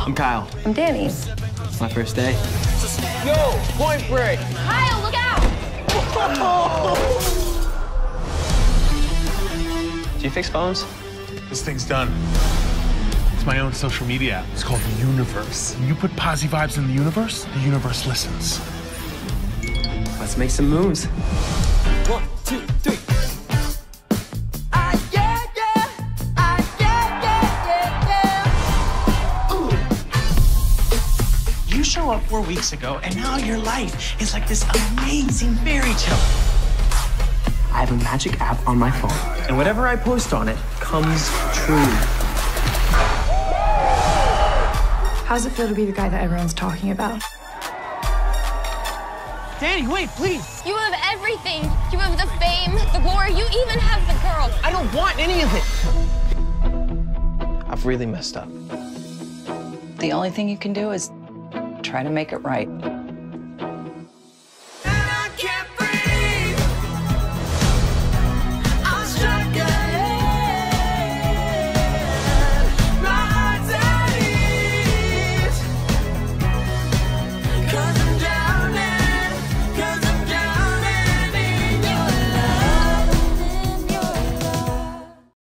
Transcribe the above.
I'm Kyle. I'm Danny. It's my first day. Yo, point break. Kyle, look out! Do you fix phones? This thing's done. It's my own social media app. It's called the Universe. When you put posy vibes in the universe, the universe listens. Let's make some moves. One, two, three. You show up four weeks ago, and now your life is like this amazing fairy tale. I have a magic app on my phone, and whatever I post on it comes true. How does it feel to be the guy that everyone's talking about? Danny, wait, please. You have everything. You have the fame, the glory, you even have the girl. I don't want any of it. I've really messed up. The only thing you can do is try to make it right.